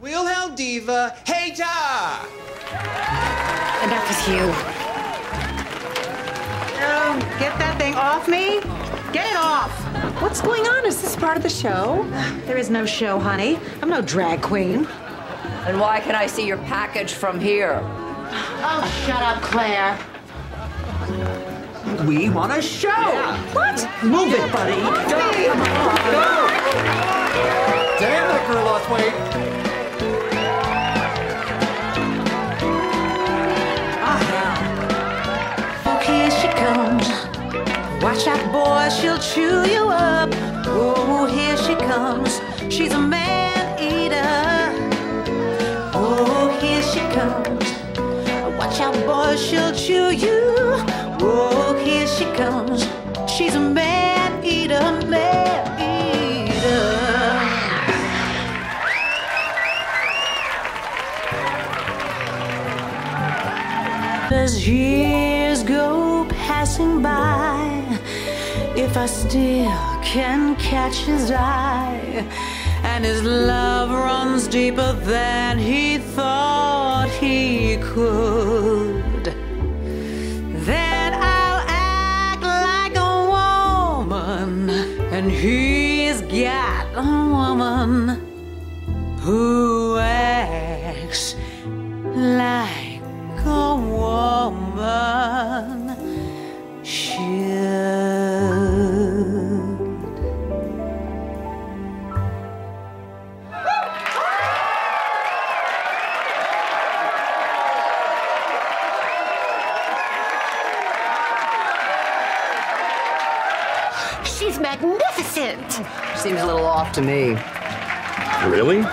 Wilhelm Diva, hey da! Enough with you. Um, get that thing off me. Get it off. What's going on? Is this part of the show? There is no show, honey. I'm no drag queen. And why can I see your package from here? Oh, shut up, Claire. We want a show. What? Move it, buddy. Damn, that girl lost weight. Boy, she'll chew you up. Oh, here she comes. She's a man eater. Oh, here she comes. Watch out, boy, she'll chew you. Oh, here she comes. She's a man eater, man eater. As years go passing by, if I still can catch his eye, and his love runs deeper than he thought he could, then I'll act like a woman, and he's got a woman who acts like a woman magnificent. Seems a little off to me. Really?